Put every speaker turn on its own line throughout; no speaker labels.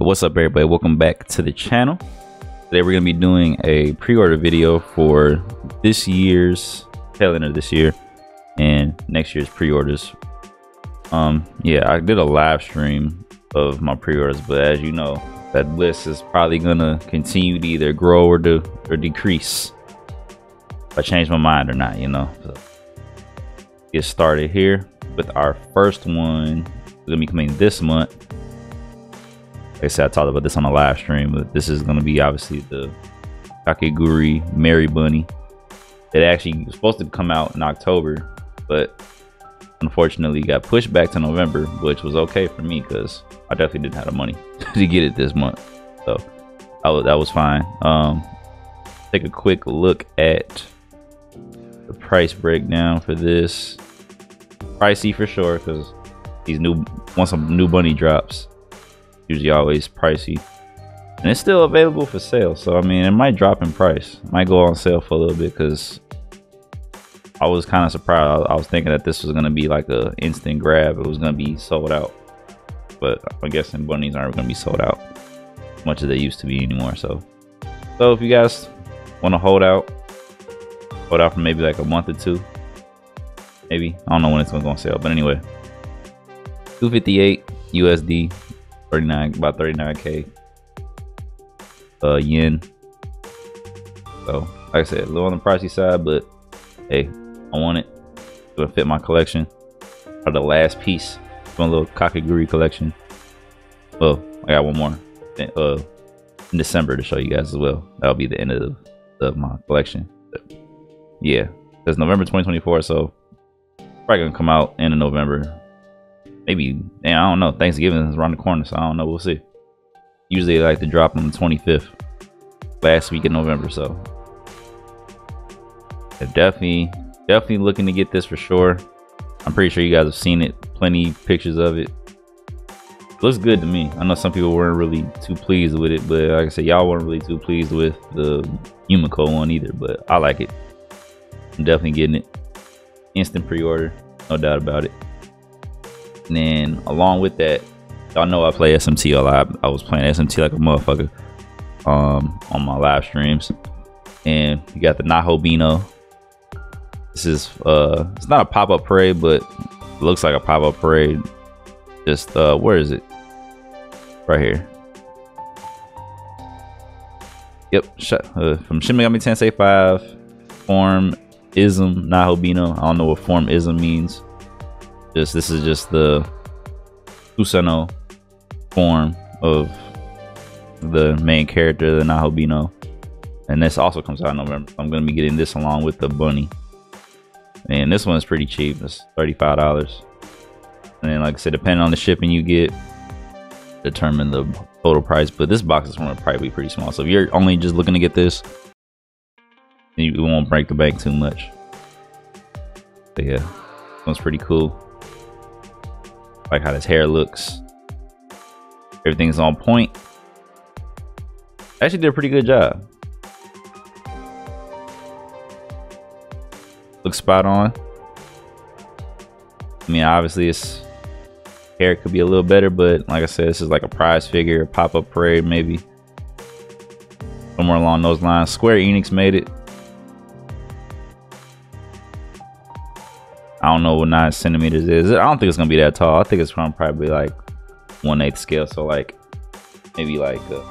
What's up everybody? Welcome back to the channel. Today we're to be doing a pre-order video for this year's tail end of this year and next year's pre-orders. Um yeah, I did a live stream of my pre-orders, but as you know, that list is probably to continue to either grow or do or decrease. If I change my mind or not, you know. So, get started here with our first one. To be coming this month like I said, I talked about this on a live stream, but this is going to be obviously the Kakegurui Mary Bunny. It actually was supposed to come out in October, but unfortunately got pushed back to November, which was okay for me because I definitely didn't have the money to get it this month. So that was, that was fine. Um, take a quick look at the price breakdown for this. Pricey for sure because these new once some new bunny drops, usually always pricey. And it's still available for sale. So, I mean, it might drop in price. It might go on sale for a little bit because I was kind of surprised. I, was thinking that this was going to be like a instant grab. It was going to be sold out. But I'm guessing bunnies aren't going to be sold out as much as they used to be anymore. So, so if you guys want to hold out, hold out for maybe like a month or two. Maybe. I don't know when it's to go on sale. But anyway, 258 USD 39 about 39k uh yen. So like i said a little on the pricey side but hey i want it. It's gonna fit my collection. For the last piece from a little kakegurui collection. Well i got one more uh in december to show you guys as well. That'll be the end of, of my collection. But yeah it's november 2024 so probably gonna come out in november maybe I don't know. Thanksgiving is around the corner, so I don't know. We'll see. Usually, like to drop on the 25th, last week in November. So, definitely, definitely looking to get this for sure. I'm pretty sure you guys have seen it, plenty pictures of it. Looks good to me. I know some people weren't really too pleased with it, but like I said, y'all weren't really too pleased with the Yumeko one either. But I like it. I'm definitely getting it. Instant pre-order, no doubt about it. And then along with that, y'all know I play SMT a lot. I was playing SMT like a motherfucker um, on my live streams. And you got the Nahobino. This is uh it's not a pop-up parade, but looks like a pop-up parade. Just uh where is it? Right here. Yep, uh, from Shin Megami Tensei 5, form ism Nahobino. I don't know what form ism means. Just this is just the Kusano form of the main character, the Nahobino. And this also comes out in November. I'm gonna be getting this along with the bunny. And this one's pretty cheap. It's $35. And like I said, depending on the shipping you get, determine the total price. But this box is gonna probably be pretty small. So if you're only just looking to get this, you won't break the bank too much. But yeah, one's pretty cool like how his hair looks. Everything's on point. Actually did a pretty good job. Looks spot on. I mean, obviously his hair could be a little better, but like I said, this is like a prize figure, pop-up parade maybe. Somewhere along those lines. Square Enix made it. I don't know what nine centimeters is. I don't think it's gonna be that tall. I think it's from probably like one eighth scale. So like maybe like uh,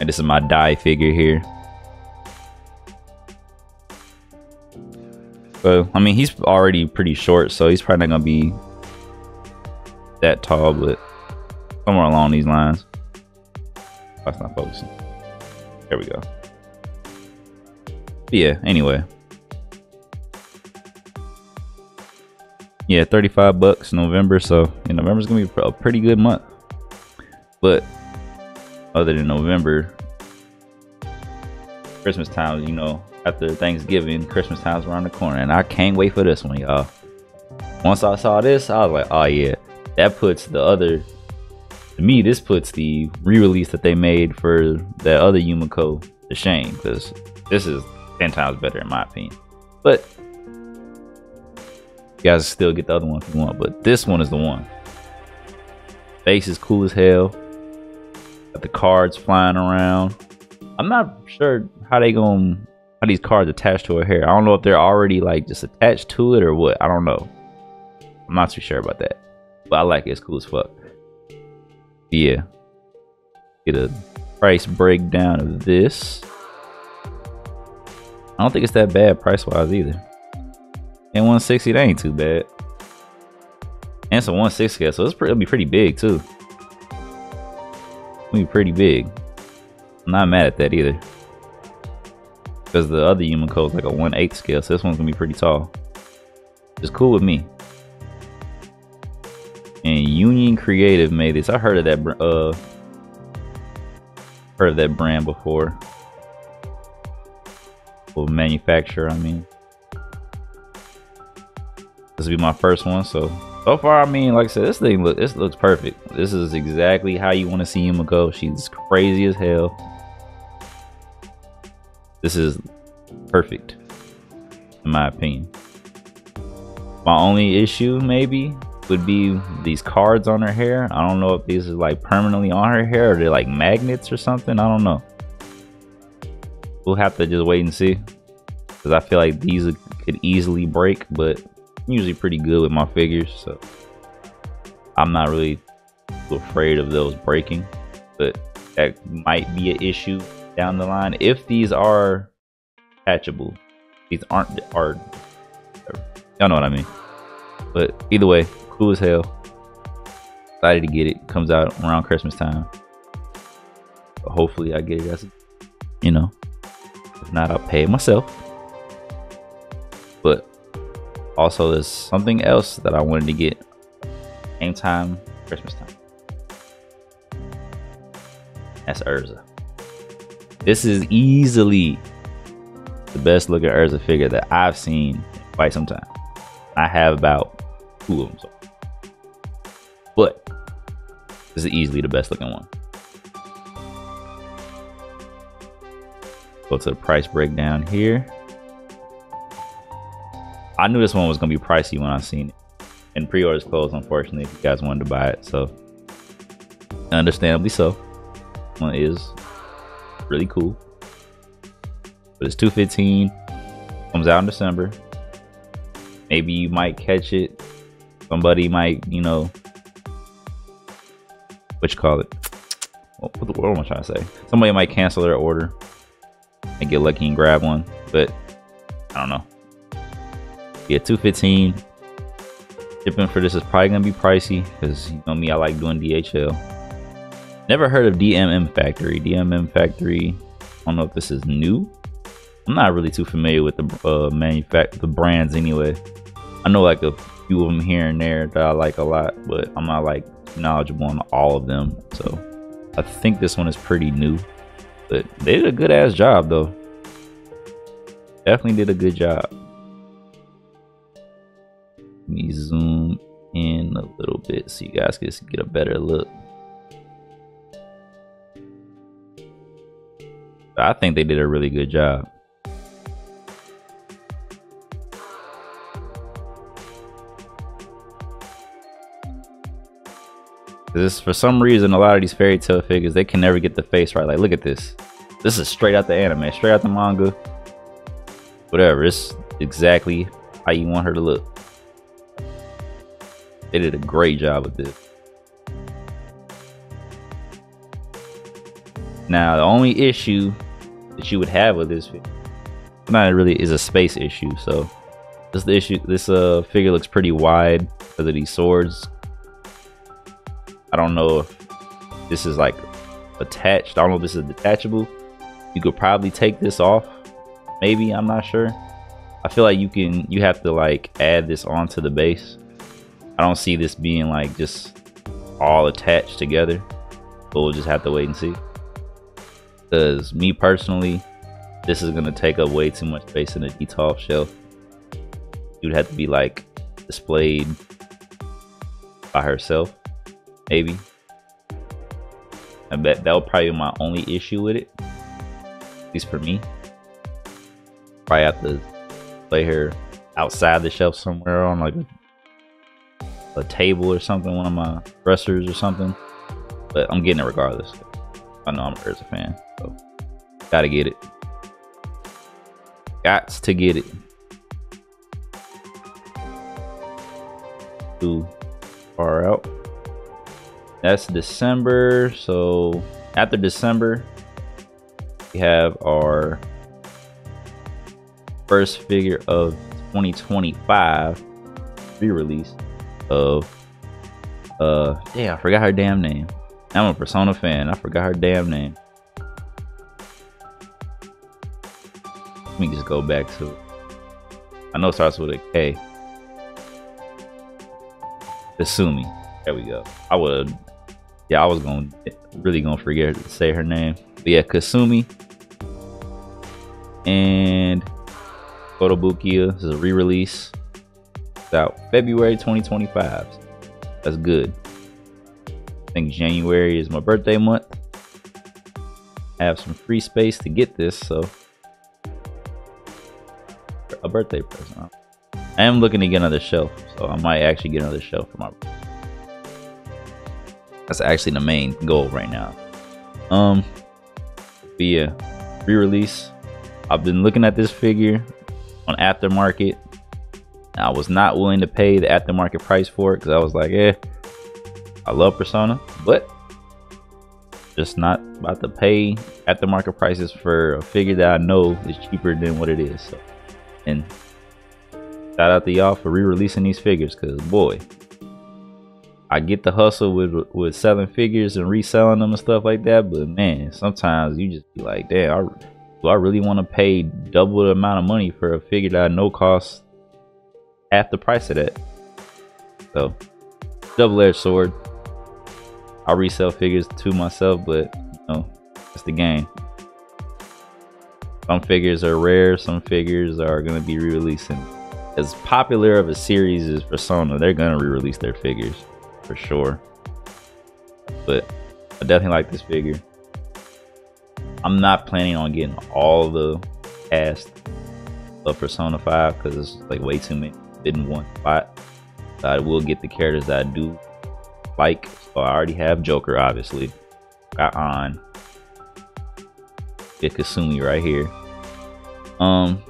and this is my die figure here. But I mean, he's already pretty short, so he's probably not gonna be that tall, but somewhere along these lines. That's not focusing. There we go. But yeah, anyway. Yeah, 35 bucks November, so yeah, November's gonna be a pretty good month. But other than November, Christmas time, you know, after Thanksgiving, Christmas time's around the corner, and I can't wait for this one, y'all. Once I saw this, I was like, oh yeah, that puts the other to me, this puts the re-release that they made for that other Yumeko to shame, because this is 10 times better in my opinion. But You guys still get the other one if you want, but this one is the one. Face is cool as hell. Got the cards flying around. I'm not sure how they gonna how these cards attached to her hair. I don't know if they're already like just attached to it or what. I don't know. I'm not too sure about that. But I like it. It's cool as fuck. Yeah. Get a price breakdown of this. I don't think it's that bad price wise either. And 160, that ain't too bad. And it's a 160 scale, so it's pretty, it'll be pretty big too. It'll be pretty big. I'm not mad at that either. Because the other Yumeko is like a 1 8 scale, so this one's gonna be pretty tall. It's cool with me. And Union Creative made this. I heard of that uh heard of that brand before. Manufacturer, I mean. This will be my first one, so so far, I mean, like I said, this thing look this looks perfect. This is exactly how you want to see Yumeko. She's crazy as hell. This is perfect, in my opinion. My only issue, maybe, would be these cards on her hair. I don't know if these are like permanently on her hair or they're like magnets or something. I don't know. We'll have to just wait and see. Because I feel like these could easily break, but I'm usually pretty good with my figures. So I'm not really afraid of those breaking. But that might be an issue down the line if these are patchable. These aren't are y'all know what I mean. But either way, cool as hell. Excited to get it. Comes out around Christmas time. But hopefully I get it as you know. Not, I'll pay it myself. But also there's something else that I wanted to get. Same time, Christmas time. That's Erza. This is easily the best looking Erza figure that I've seen in quite some time. I have about two of them. So. But this is easily the best looking one. Go to the price breakdown here. I knew this one was gonna be pricey when I seen it. And pre-orders closed, unfortunately, if you guys wanted to buy it. So understandably so. One is really cool. But it's 215. Comes out in December. Maybe you might catch it. Somebody might, you know, what you call it? What, what am I trying to say? Somebody might cancel their order and get lucky and grab one, but I don't know. Yeah, 215. Shipping for this is probably gonna be pricey because you know me, I like doing DHL. Never heard of DMM Factory. DMM Factory. I don't know if this is new. I'm not really too familiar with the uh, manufact the brands anyway. I know like a few of them here and there that I like a lot, but I'm not like knowledgeable on all of them. So I think this one is pretty new, but they did a good ass job though. Definitely did a good job. Let me zoom in a little bit so you guys can get a better look. I think they did a really good job. This for some reason a lot of these Fairy Tail figures they can never get the face right. Like look at this. This is straight out the anime, straight out the manga. Whatever, it's exactly how you want her to look. They did a great job with this. Now the only issue that you would have with this not really is a space issue. So this the issue. This uh figure looks pretty wide because of these swords. I don't know if this is like attached. I don't know if this is detachable. You could probably take this off. Maybe I'm not sure. I feel like you can. You have to like add this onto the base. I don't see this being like just all attached together. But we'll just have to wait and see. Because me personally, this is gonna take up way too much space in the Detolf shelf. You'd have to be like displayed by herself, maybe. I bet that would probably be my only issue with it. At least for me. Probably have to play her outside the shelf somewhere on like a, a table or something, one of my dressers or something. But I'm getting it regardless. I know I'm a Erza fan, so gotta get it. Got to get it. Too far out. That's December. So after December, we have our first figure of 2025 re-release of uh yeah, I forgot her damn name. I'm a Persona fan. I forgot her damn name. Let me just go back to it. I know it starts with a K. Kasumi. There we go. I would yeah, I was to really gonna forget to say her name. Yeah, Kasumi and Kotobukiya. This is a re-release. It's out February 2025. That's good. I think January is my birthday month. I have some free space to get this, so a birthday present. I am looking to get another shelf, so I might actually get another shelf for my. That's actually the main goal right now. Um, but yeah, re-release. I've been looking at this figure on aftermarket. I was not willing to pay the aftermarket price for it because I was like, eh, I love Persona, but just not about to pay aftermarket prices for a figure that I know is cheaper than what it is. So, and shout out to y'all for re-releasing these figures, cause boy, I get the hustle with with selling figures and reselling them and stuff like that. But man, sometimes you just be like, damn, I, do I really want to pay double the amount of money for a figure that I know costs half the price of that? So, double-edged sword. I resell figures to myself, but you know, it's the game. Some figures are rare, some figures are gonna be re-releasing. As popular of a series as Persona, they're gonna re-release their figures for sure. But I definitely like this figure. I'm not planning on getting all the cast of Persona 5 because it's like way too many in one spot. I will get the characters that I do like. So I already have Joker, obviously. Got on. Get Kasumi right here. Um.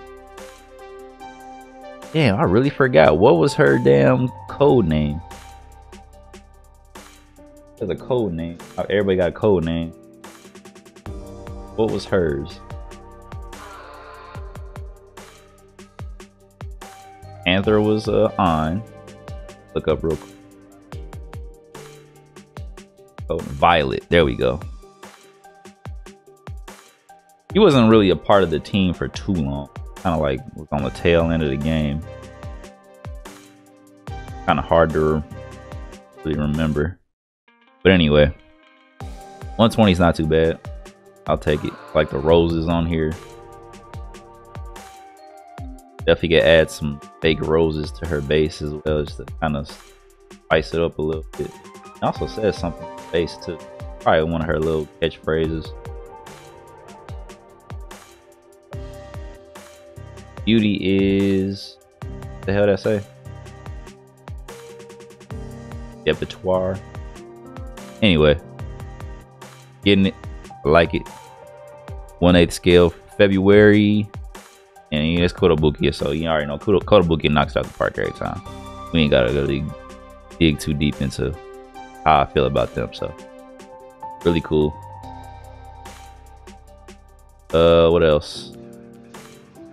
Damn, I really forgot. What was her damn code name? There's a code name. Everybody got a code name. What was hers? Anther was uh, on. Look up real quick. Oh, Violet. There we go. He wasn't really a part of the team for too long. Kind of like was on the tail end of the game. Kind of hard to really remember. But anyway, 120 is not too bad. I'll take it. Like the roses on here. Definitely could add some fake roses to her base as well, just to kind of spice it up a little bit. It also says something face too. Probably one of her little catchphrases. Beauty is the hell did I say? Debitoire. Anyway, getting it, I like it. One eighth scale, February, and it's Kotobukiya, so you already know Kotobukiya knocks out the park every time. We ain't gotta really dig too deep into how I feel about them. So really cool. Uh, what else?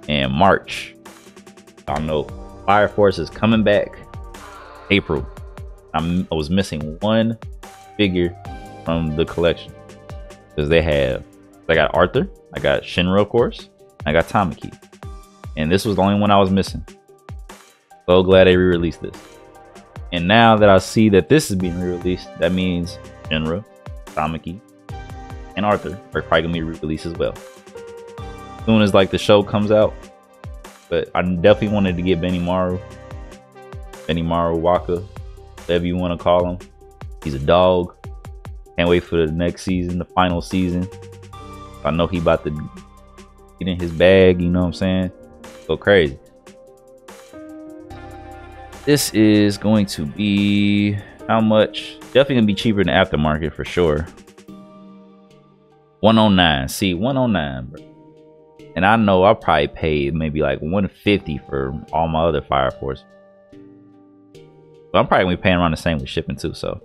And March. I don't know. Fire Force is coming back. April. I'm, I was missing one figure from the collection because they have. I got Arthur. I got Shinra, of course. I got Tamaki. And this was the only one I was missing. So glad they re-released this. And now that I see that this is being re-released, that means Shinra, Tamaki, and Arthur are probably gonna be re-released as well. As soon as like the show comes out. But I definitely wanted to get Benny Benimaru. Benny Maru Waka, whatever you want to call him. He's a dog. Can't wait for the next season, the final season. I know he about to get in his bag, you know what I'm saying? Go crazy. This is going to be how much? Definitely gonna be cheaper than aftermarket for sure. 109. See, 109, bro. And I know I probably paid maybe like 150 for all my other Fire Force. But I'm probably gonna be paying around the same with shipping too, so.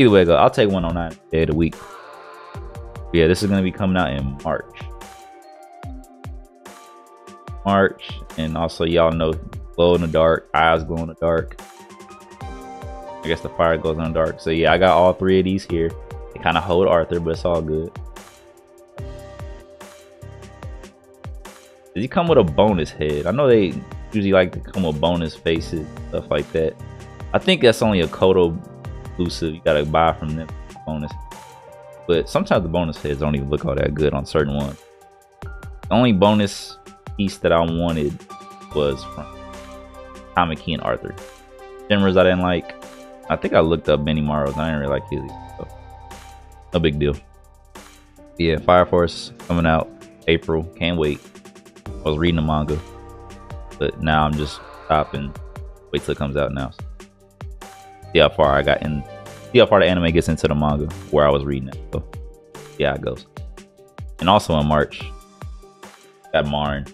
Either way, go. I'll take 109 day of the week. Yeah, this is gonna be coming out in March. March, and also y'all know glow in the dark, eyes glow in the dark. I guess the fire goes in the dark. So yeah, I got all three of these here. They kind of hold Arthur, but it's all good. Did he come with a bonus head? I know they usually like to come with bonus faces, stuff like that. I think that's only a Kodo exclusive. You gotta buy from them bonus. But sometimes the bonus heads don't even look all that good on certain ones. The only bonus piece that I wanted was from Tamaki and Arthur. Shimmers I didn't like. I think I looked up Benimaru's. I didn't really like his. So no big deal. Yeah, Fire Force coming out April. Can't wait. I was reading the manga, but now I'm just stopping. Wait till it comes out now. See how far I got in. See how far the anime gets into the manga where I was reading it. So yeah, it goes. And also in March, got Marin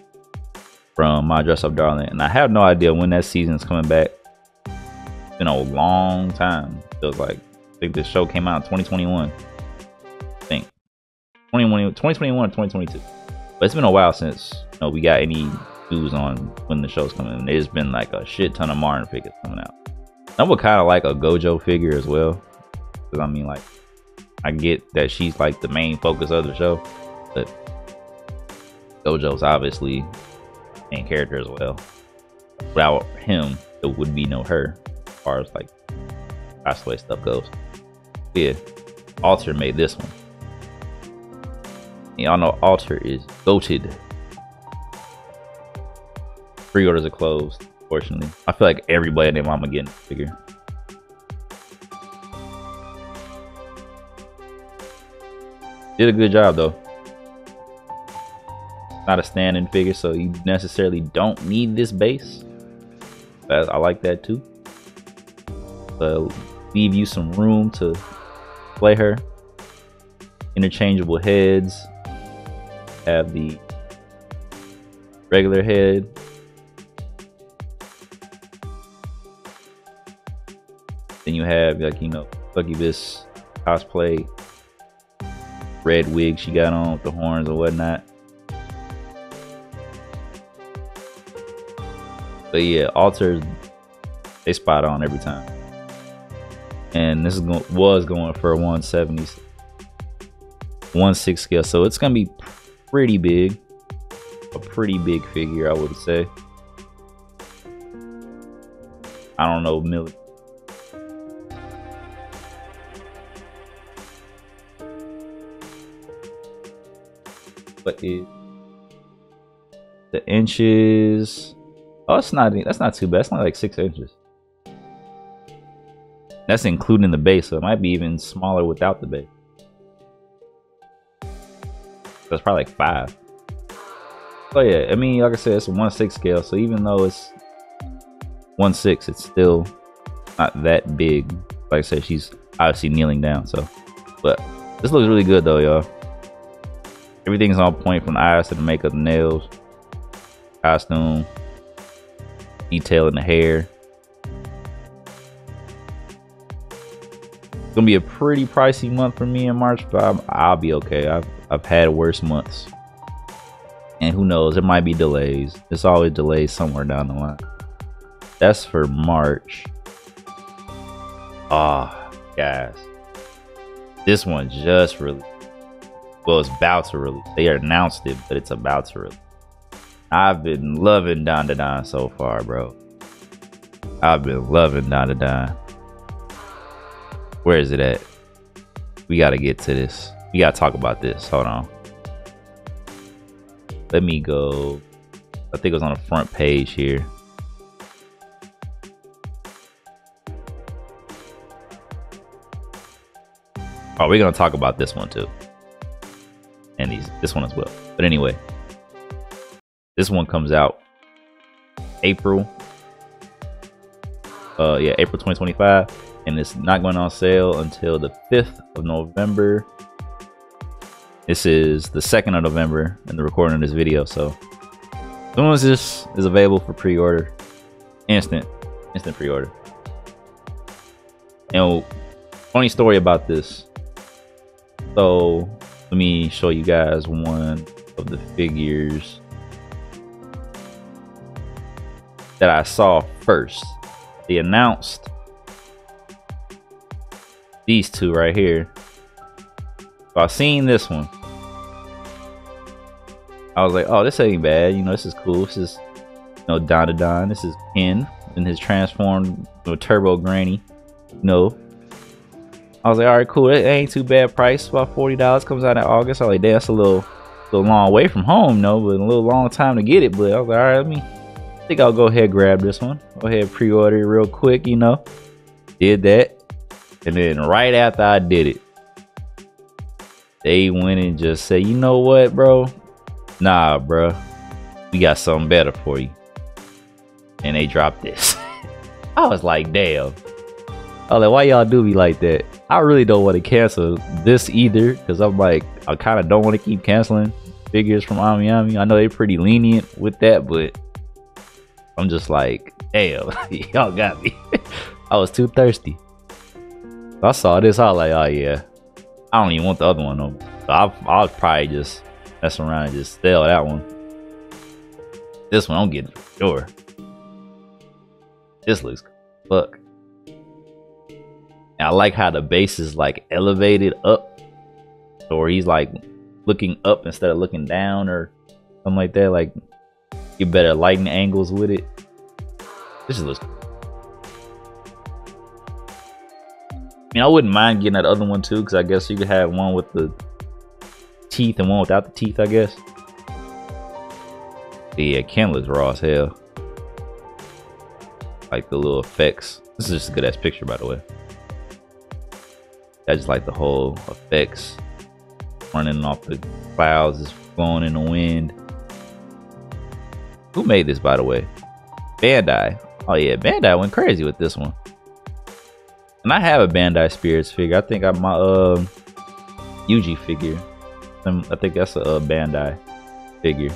from My Dress Up Darling, and I have no idea when that season is coming back. It's been a long time. Feels like I think the show came out in 2021. I think 2021, 2021 2022. But it's been a while since you know, we got any news on when the show's coming. There's been like a shit ton of Marin figures coming out. I would kind of like a Gojo figure as well. Because I mean, like, I get that she's like the main focus of the show, but Gojo's obviously main character as well. Without him, there would be no her, as far as like that's the way stuff goes. But yeah, Alter made this one. Y'all know Alter is goated. Pre-orders are closed, fortunately. I feel like everybody and their mama getting figure. Did a good job though. Not a standing figure, so you necessarily don't need this base. But I like that too. But leave you some room to play her. Interchangeable heads. Have the regular head. Then you have like you know Succubus cosplay red wig she got on with the horns and whatnot. But yeah, alters they spot on every time. And this is go was going for 170 one six scale, so it's gonna be pretty big. A pretty big figure, I would say. I don't know, milli but it. The inches. Oh it's not that's not too bad. It's not like six inches. That's including the base so it might be even smaller without the base. That's probably like five. Oh yeah i mean like i said it's a one six scale so even though it's one six it's still not that big. Like i said she's obviously kneeling down so. But this looks really good though y'all Everything's on point from the eyes to the makeup, the nails, costume, detail in the hair. It's gonna be a pretty pricey month for me in March, but I'm, I'll be okay. I've I've had worse months, and who knows? There might be delays. There's always delays somewhere down the line. That's for March. Ah, oh, guys, this one just really well, it's about to release. They announced it, but it's about to release. I've been loving Dandadan so far, bro. I've been loving Dandadan. Where is it at? We gotta get to this. We gotta talk about this. Hold on. Let me go. I think it was on the front page here. Oh, we're gonna talk about this one too and these this one as well. But anyway, this one comes out April. Uh yeah april 2025 and it's not going on sale until the 5th of november. This is the 2nd of november in the recording of this video so as soon as this is available for pre-order instant instant pre-order. And funny story about this. So let me show you guys one of the figures that I saw first. They announced these two right here. So I seen this one. I was like, oh, this ain't bad. You know, this is cool. This is, you know, Don Don. This is Ken in his transformed you know, Turbo Granny. You know, I was like, all right, cool. It ain't too bad price. About forty dollars. Comes out in August. I was like, damn, that's a little, little long way from home, no, but a little long time to get it. But I was like, all right, let me I think I'll go ahead grab this one. Go ahead pre-order it real quick, you know. Did that. And then right after I did it, they went and just said, you know what, bro? Nah, bro. We got something better for you. And they dropped this. I was like, damn. I was like, why y'all do me like that? I really don't want to cancel this either. Because I'm like, I kind of don't want to keep canceling figures from Ami Ami. I know they're pretty lenient with that, but I'm just like, damn, y'all got me. I was too thirsty. I saw this, I was like, oh yeah. I don't even want the other one though. So I, I'll probably just mess around and just sell that one. This one I'm getting for sure. This looks fuck. I like how the base is like elevated up. Or he's like looking up instead of looking down or something like that. Like get better lighting angles with it. This is looks. I mean, I wouldn't mind getting that other one too, because I guess you could have one with the teeth and one without the teeth. I guess. Yeah, Ken looks raw as hell. Like the little effects. This is just a good ass picture, by the way. I just like the whole effects running off the clouds, just flowing in the wind. Who made this, by the way? Bandai. Oh yeah, Bandai went crazy with this one. And I have a Bandai Spirits figure. I think I my uh Yuji figure. I think that's a, a Bandai figure.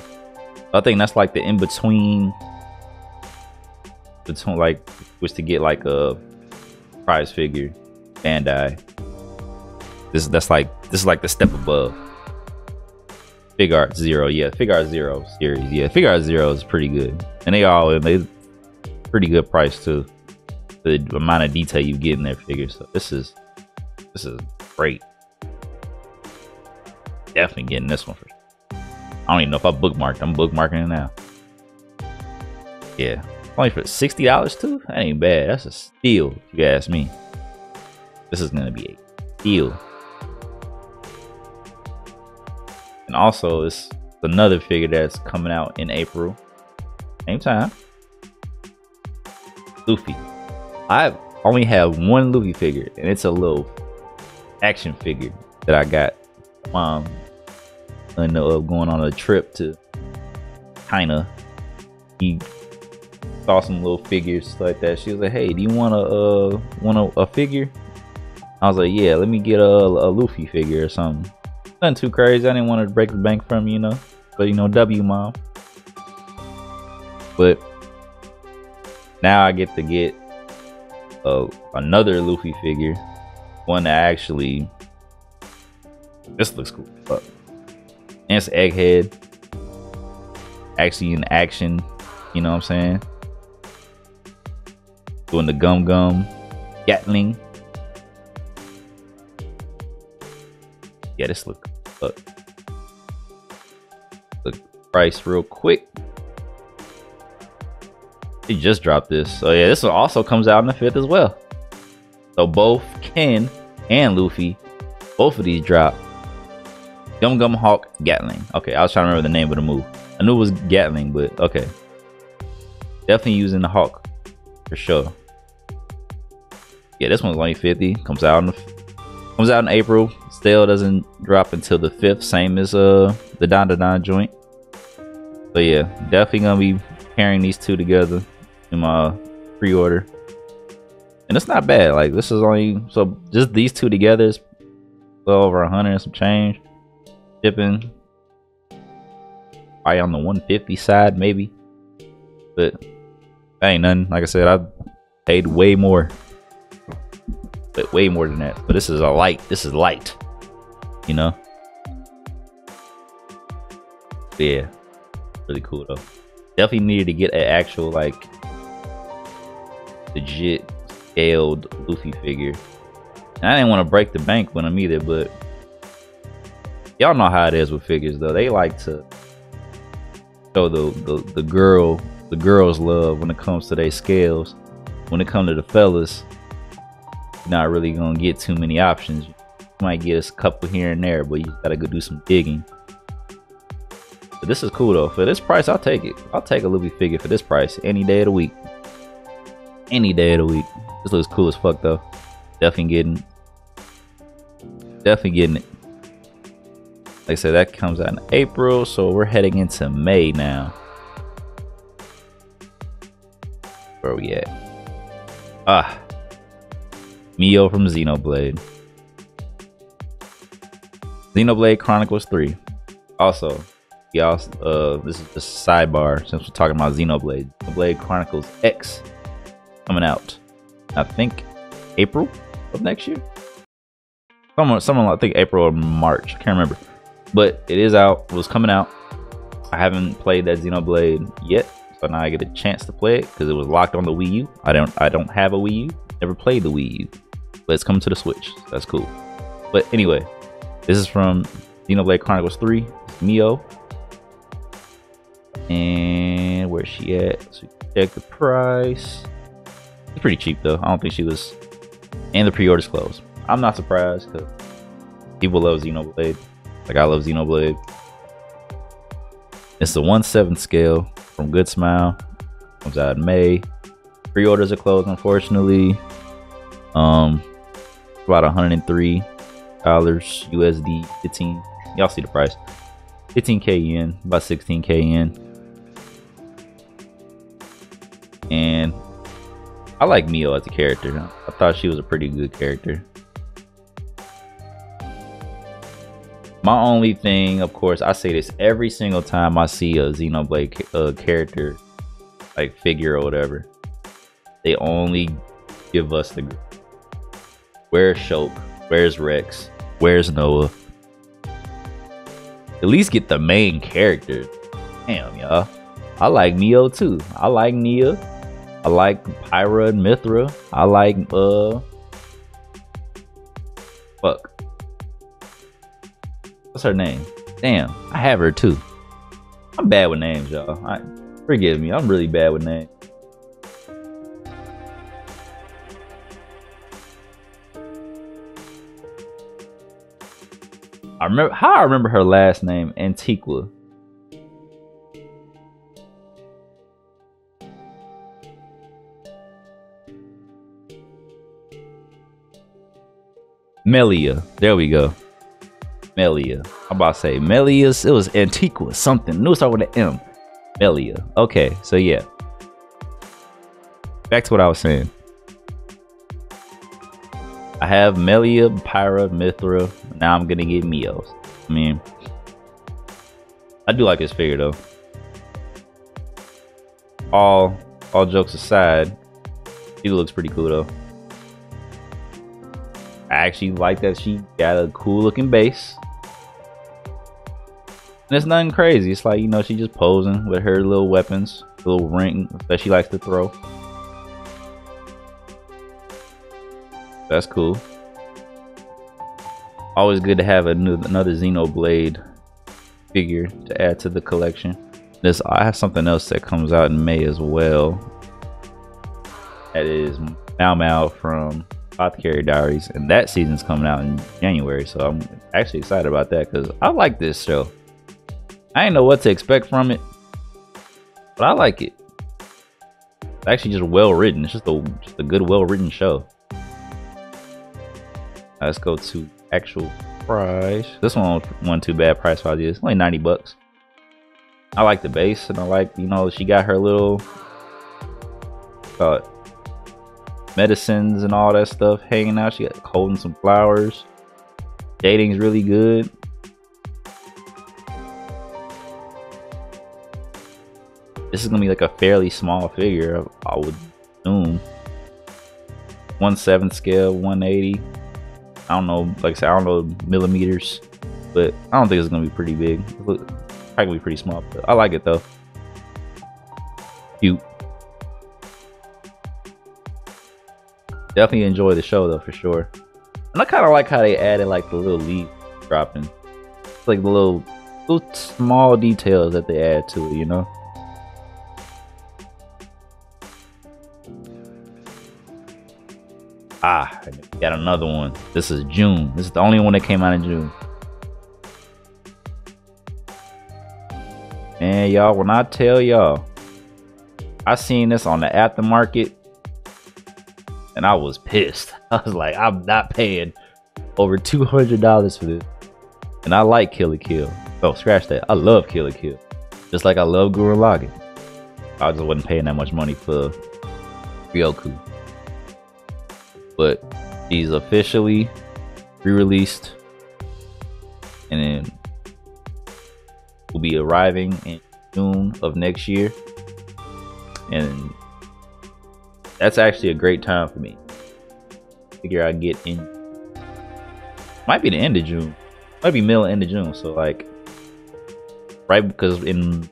I think that's like the in between between like was to get like a prize figure Bandai. This that's like this is like the step above. Figuart Zero, yeah, Figuart Zero series, yeah, Figuart Zero is pretty good, and they all they pretty good price too. The amount of detail you get in their figures, so this is this is great. Definitely getting this one for. I don't even know if I bookmarked. I'm bookmarking it now. Yeah, only for sixty dollars too. That ain't bad. That's a steal, if you ask me. This is gonna be a steal. And also, it's another figure that's coming out in April. Same time. Luffy. I only have one Luffy figure, and it's a little action figure that I got um and uh, going on a trip to China. He saw some little figures like that. She was like, "Hey, do you want a uh want a, a figure?" I was like, "Yeah, let me get a, a Luffy figure or something." Nothing too crazy. I didn't want to break the bank from you know, but you know, W mom. But now I get to get uh, another Luffy figure, one that actually this looks cool. But and it's Egghead, actually in action. You know what I'm saying? Doing the gum gum, Gatling. Yeah, this look look. Price real quick. He just dropped this. So yeah, this also comes out in the 5th as well. So both Ken and Luffy, both of these drop. Gum Gum Hawk Gatling. Okay, I was trying to remember the name of the move. I knew it was Gatling, but okay. Definitely using the Hawk for sure. Yeah, this one's only 50. Comes out in comes out in April. Still doesn't drop until the 5th, same as uh the Don Don joint. But yeah, definitely gonna be pairing these two together in my pre-order. and it's not bad. Like this is only so just these two together is well over a hundred and some change. Shipping, probably on the 150 side maybe, but ain't nothing. Like I said, I paid way more, but way more than that. But this is a light. This is light, you know. Yeah, really cool though. Definitely needed to get an actual like legit scaled Luffy figure. And I didn't want to break the bank with them either, but y'all know how it is with figures though. They like to show the, the, the girl the girls love when it comes to their scales. When it comes to the fellas, not really gonna get too many options. Might get us a couple here and there, but you gotta go do some digging. But this is cool though. For this price, I'll take it. I'll take a Luffy figure for this price any day of the week. Any day of the week. This looks cool as fuck though. Definitely getting definitely getting it. Like I said, that comes out in April, so we're heading into May now. Where are we at? Ah. Mio from Xenoblade. Xenoblade Chronicles 3. Also, y'all, uh, this is the sidebar since we're talking about Xenoblade. Xenoblade Chronicles X coming out. I think April of next year. Someone, someone I think April or March. I can't remember, but it is out. It was coming out. I haven't played that Xenoblade yet, so now I get a chance to play it because it was locked on the Wii U. I don't, I don't have a Wii U. Never played the Wii U, but it's coming to the Switch. So that's cool. But anyway, this is from Xenoblade Chronicles 3, Mio. And where's she at? So check the price. It's pretty cheap though. I don't think she was. And the pre-order's closed. I'm not surprised because people love Xenoblade. Like I love Xenoblade. It's the 1/7 scale from Good Smile. Comes out in May. Pre-orders are closed, unfortunately. Um, about 103 dollars USD, 15. Y'all see the price. 15k yen, about 16k yen. And I like Mio as a character. I thought she was a pretty good character. My only thing, of course, I say this every single time I see a Xenoblade uh, character, like figure or whatever. They only give us the where's Shulk, where's Rex, where's Noah. At least get the main character. Damn, y'all. I like Mio too. I like Nia. I like Pyra and Mythra. I like uh fuck. What's her name? Damn, I have her too. I'm bad with names, y'all. I, forgive me. I'm really bad with names. I remember how I remember her last name, Antiqua. Melia. There we go. Melia. I'm about to say Melia's. It was Antiqua something. Knew it started with an M. Melia. Okay, so yeah. Back to what I was saying. I have Melia, Pyra, Mythra. Now I'm gonna get Mios. I mean, I do like this figure though. All all jokes aside, he looks pretty cool though. I actually like that she got a cool looking base. And it's nothing crazy. It's like, you know, she just posing with her little weapons, little ring that she likes to throw. That's cool. Always good to have new, another Xenoblade figure to add to the collection. This I have something else that comes out in May as well. That is Mao Mao from Apothecary Diaries, and that season's coming out in January. So I'm actually excited about that because I like this show. I didn't know what to expect from it, but I like it. It's actually just well written. It's just a just a good, well written show. Let's go to actual price. This one wasn't too bad price wise. It's only 90 bucks. I like the base and I like, you know, she got her little uh, medicines and all that stuff hanging out. She got holding some flowers. Dating's really good. This is gonna be like a fairly small figure, I would assume. 1 7 scale, 180. I don't know, like I said, I don't know millimeters, but I don't think it's gonna be pretty big. Probably gonna be pretty small, but I like it though. Cute. Definitely enjoy the show though, for sure. And I kind of like how they added like the little leaf dropping. It's like the little, little small details that they add to it, you know? Ah, got another one. This is June. This is the only one that came out in June. And y'all, when I tell y'all, I seen this on the aftermarket and I was pissed. I was like, I'm not paying over $200 for this. And I like Kill la Kill. Oh, scratch that. I love Kill la Kill. Just like I love Gurren Lagann. I just wasn't paying that much money for Ryuko but he's officially re-released and then will be arriving in June of next year. And that's actually a great time for me. Figure I get in might be the end of June. Might be middle end of June. So like right because in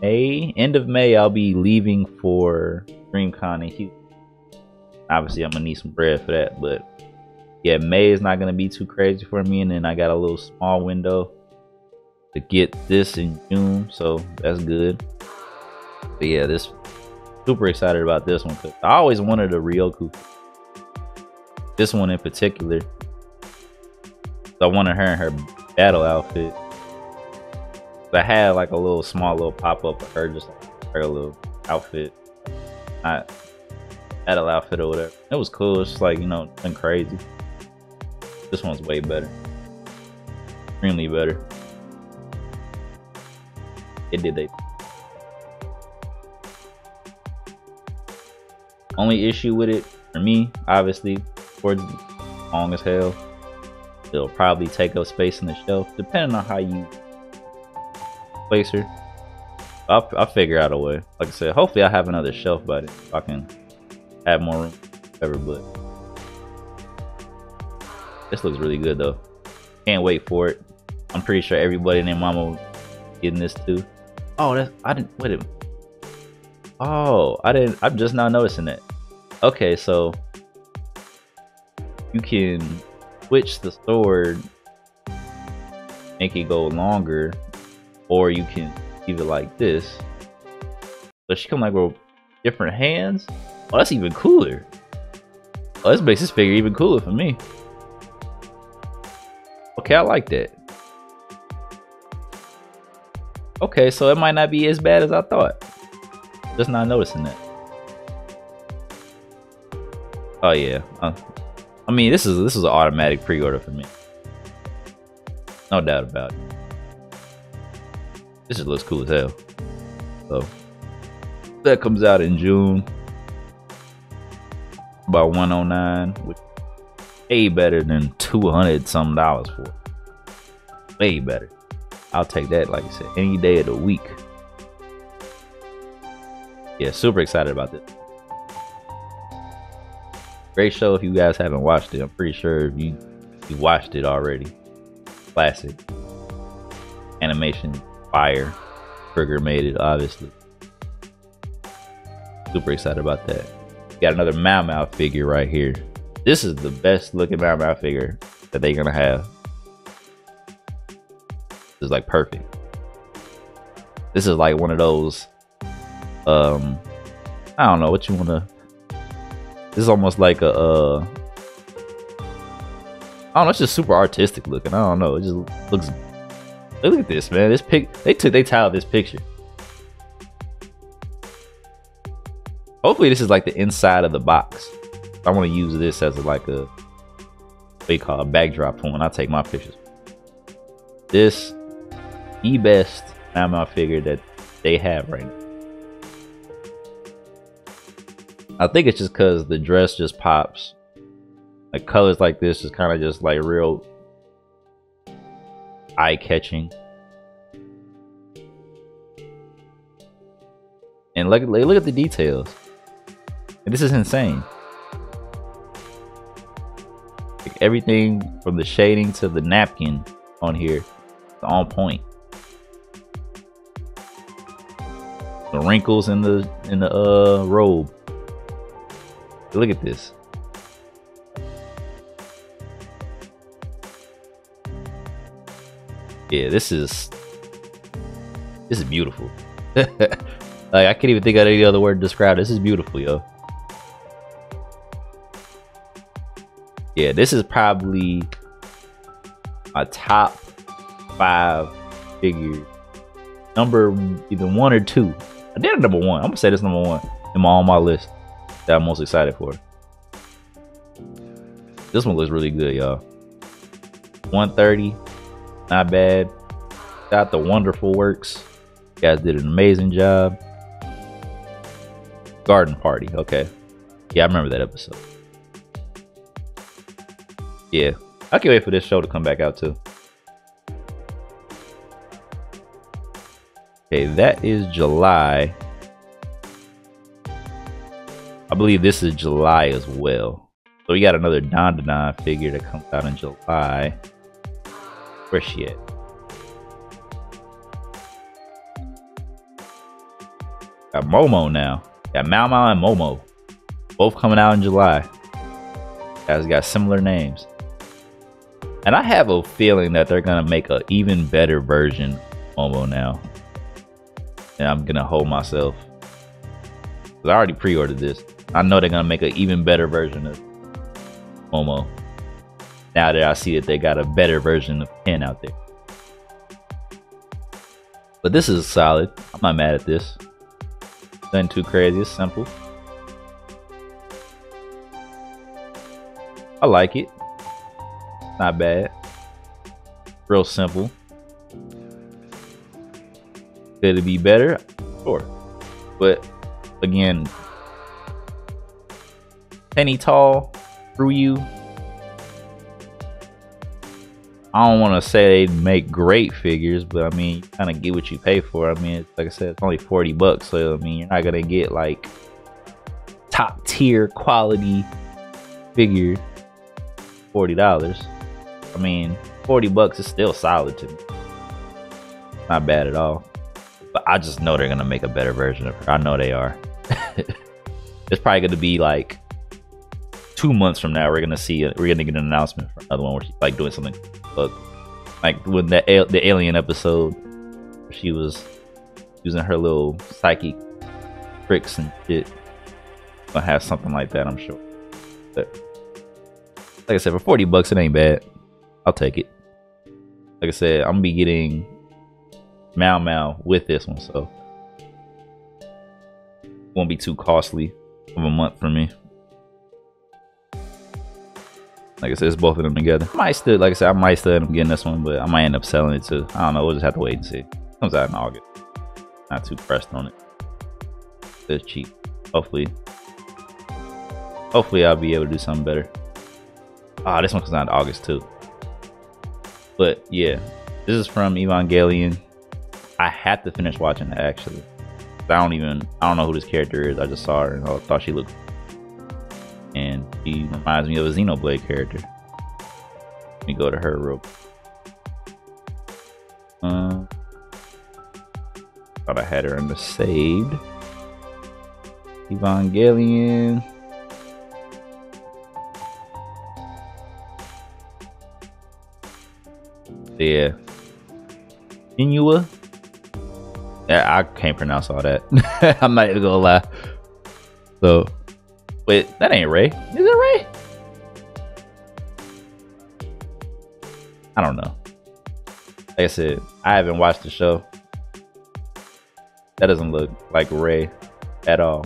May, end of May, I'll be leaving for DreamCon in Houston obviously I'm gonna need some bread for that. But yeah, May is not gonna be too crazy for me, and then I got a little small window to get this in June, so that's good. But yeah, this super excited about this one because I always wanted a Ryuko. This one in particular, I wanted her in her battle outfit. I had like a little small little pop up of her, just like her little outfit. Not battle outfit or whatever. It was cool. It's like, you know, nothing crazy. This one's way better. Extremely better. It did they. Only issue with it for me, obviously, towards long as hell. It'll probably take up space in the shelf, depending on how you place her. I'll, I'll figure out a way. Like I said, hopefully I have another shelf by then. I can have more room, ever. But this looks really good though. Can't wait for it. I'm pretty sure everybody and their mama getting this too. Oh, that's I didn't wait a minute. Oh, I didn't. I'm just not noticing that. Okay, so you can switch the sword, make it go longer, or you can leave it like this. But she come like with different hands. Oh, that's even cooler. Oh, this makes this figure even cooler for me. Okay, I like that. Okay, so it might not be as bad as I thought. Just not noticing that. Oh yeah. Uh, I mean, this is this is an automatic pre-order for me. No doubt about it. This just looks cool as hell. So that comes out in June about 109 which way better than 200 some dollars for. Way better. I'll take that like i said any day of the week. Yeah super excited about this great show if you guys haven't watched it. I'm pretty sure if you you watched it already. Classic. Animation fire. Trigger made it obviously. Super excited about that Got another Mao Mao figure right here. This is the best looking Mao Mao figure that they're gonna have. This is like perfect. This is like one of those, um, I don't know what you wanna. This is almost like a, uh, I don't know. It's just super artistic looking. I don't know. It just looks. Look at this, man. This pic. They took. They tiled this picture. Hopefully this is like the inside of the box. I want to use this as like a you call a backdrop for when I take my pictures. This the best Mao figure that they have right now. I think it's just because the dress just pops. Like colors like this is kind of just like real eye catching. And look, at look at the details. This is insane. Like everything from the shading to the napkin on here is on point. The wrinkles in the in the uh robe. Look at this. Yeah, this is this is beautiful. like I can't even think of any other word to describe. This is beautiful, yo. Yeah, this is probably a top five figure. Number either one or two. I did a number one. I'm gonna say this number one in my on my list that I'm most excited for. This one looks really good, y'all. 130, not bad. Got the wonderful works. You guys did an amazing job. Garden party, okay. Yeah, I remember that episode. Yeah, I can't wait for this show to come back out too. Okay, that is July. I believe this is July as well. So we got another Dandadan figure that comes out in July. Where's she at? Got Momo now. Got Mao Mao and Momo. Both coming out in July. Guys got similar names. And I have a feeling that they're gonna make an even better version Momo now. And I'm gonna hold myself. I already pre-ordered this. I know they're gonna make an even better version of Momo. Now that I see that they got a better version of Ken out there. But this is solid. I'm not mad at this. Nothing too crazy. It's simple. I like it. Not bad. Real simple. Could it be better? Sure. But again, penny tall through you. I don't want to say they make great figures, but I mean, kind of get what you pay for. I mean, like I said, it's only 40 bucks. So, I mean, you're not going to get like top tier quality figure $40. I mean, 40 bucks is still solid to me. Not bad at all. But I just know they're going to make a better version of her. I know they are. it's probably going to be like two months from now. We're going to see, we're going to get an announcement for another one where she's like doing something. But like when the, the alien episode, she was using her little psychic tricks and shit. Gonna have something like that, I'm sure. But like I said, for 40 bucks, it ain't bad. I'll take it. Like I said, I'm gonna be getting Mao Mao with this one, so won't be too costly of a month for me. Like I said, it's both of them together. I might still, like I said, I might still end up getting this one, but I might end up selling it too. I don't know. We'll just have to wait and see. Comes out in August. Not too pressed on it. It's cheap. Hopefully, hopefully I'll be able to do something better. Ah, this one comes out in August too. But yeah, this is from Evangelion. I had to finish watching it actually. I don't even I don't know who this character is. I just saw her and I thought she looked and she reminds me of a Xenoblade character. Let me go to her real uh, thought I had her in the saved. Evangelion. Yeah. Inua. I can't pronounce all that. I'm not even gonna lie. So, wait, that ain't Rei. Is it Rei? I don't know. Like I said, I haven't watched the show. That doesn't look like Rei at all.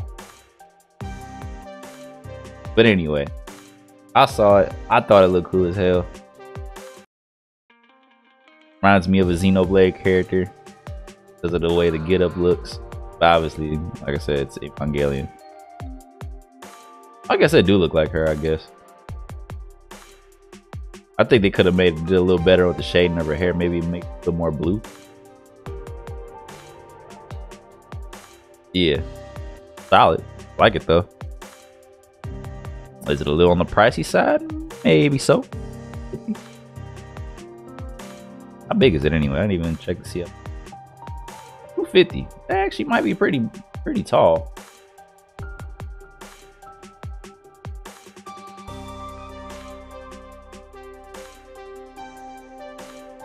But anyway, I saw it. I thought it looked cool as hell. Reminds me of a Xenoblade character because of the way the get up looks. But obviously, like I said, it's Evangelion. I guess they do look like her, I guess. I think they could have made it a little better with the shading of her hair. Maybe make it a little more blue. Yeah. Solid. Like it though. Is it a little on the pricey side? Maybe so. How big is it anyway? I didn't even check to see. 250. That actually might be pretty pretty tall.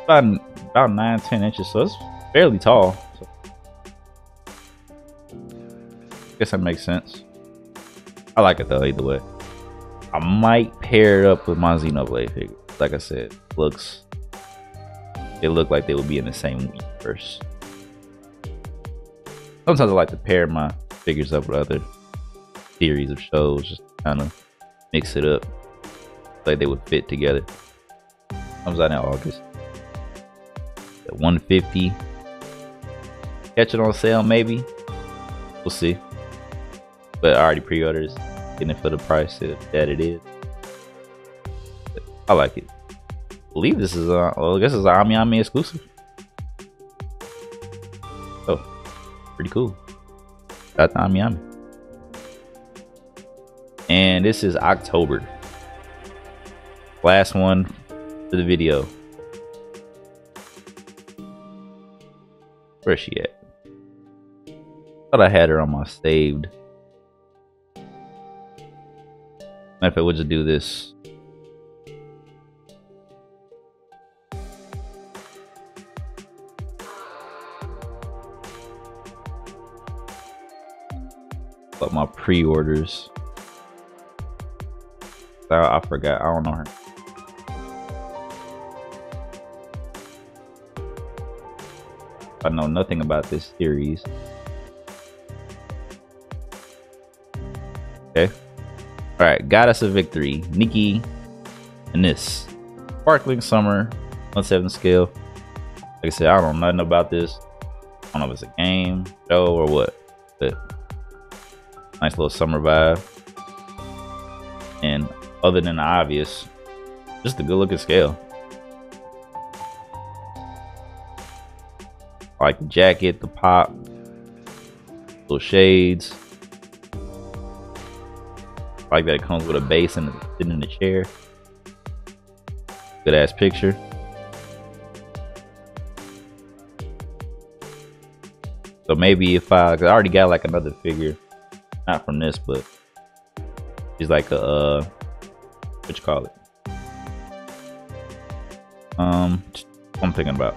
About about nine, ten inches, so it's fairly tall. So. Guess that makes sense. I like it though, either way. I might pair it up with my Xenoblade figure. Like I said, looks they look like they would be in the same universe. Sometimes I like to pair my figures up with other series of shows, just kind of mix it up, like they would fit together. Comes out in August. At 150. Catch it on sale, maybe. We'll see. But I already pre-ordered getting it for the price that it is. I like it believe this is a, well, I guess it's an AmiAmi exclusive. Oh, pretty cool. Got the AmiAmi. And this is October. Last one for the video. Where's she at? Thought I had her on my saved. Matter of fact, we'll just do this my pre-orders. I, I forgot. I don't know her. I know nothing about this series. Okay. Alright, Goddess of Victory. Nikke and this. Sparkling Summer. 1-7 scale. Like I said, I don't know nothing about this. I don't know if it's a game, show, or what. But Nice little summer vibe. And other than the obvious, just a good looking scale. I like the jacket, the pop, little shades. I like that it comes with a base and sitting in the chair. Good ass picture. So maybe if I, I already got like another figure not from this, but he's like a uh, what you call it? Um, I'm thinking about.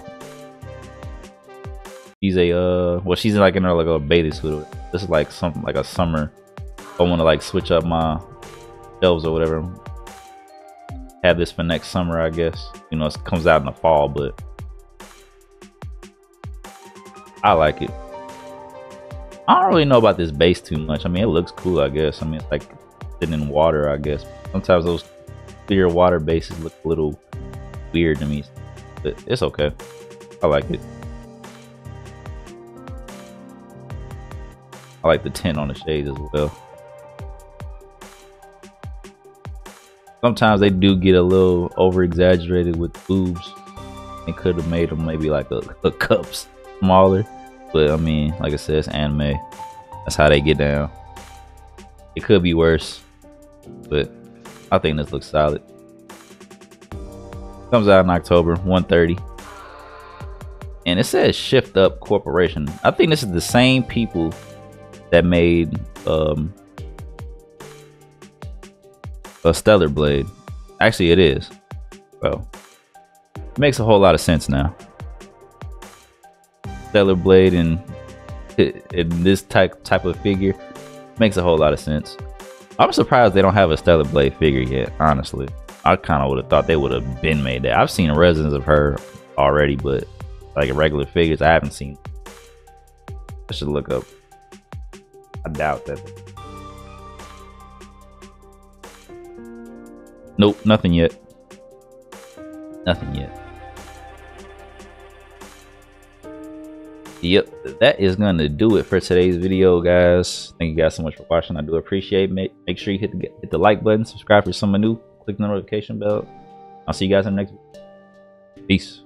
She's a uh, well, she's like in her like a bathing suit. This is like something like a summer. I want to like switch up my shelves or whatever. Have this for next summer, I guess. You know, it comes out in the fall, but I like it. I don't really know about this base too much. I mean, it looks cool, I guess. I mean, it's like sitting in water, I guess. Sometimes those clear water bases look a little weird to me, but it's okay. I like it. I like the tint on the shades as well. Sometimes they do get a little over exaggerated with boobs. It could have made them maybe like a, a cup smaller. But I mean, like I said, it's anime. That's how they get down. It could be worse, but I think this looks solid. Comes out in October, 130. And it says Shift Up Corporation. I think this is the same people that made um, a Stellar Blade. Actually, it is. Well, it makes a whole lot of sense now. Stellar Blade and in this type type of figure makes a whole lot of sense. I'm surprised they don't have a Stellar Blade figure yet. Honestly, I kind of would have thought they would have been made that. I've seen resins of her already, but like regular figures, I haven't seen. I should look up. I doubt that. Nope, nothing yet. Nothing yet. Yep that is gonna do it for today's video guys. Thank you guys so much for watching. I do appreciate it. Make, sure you hit the hit the like button subscribe for someone new click the notification bell. I'll see you guys in the next video. peace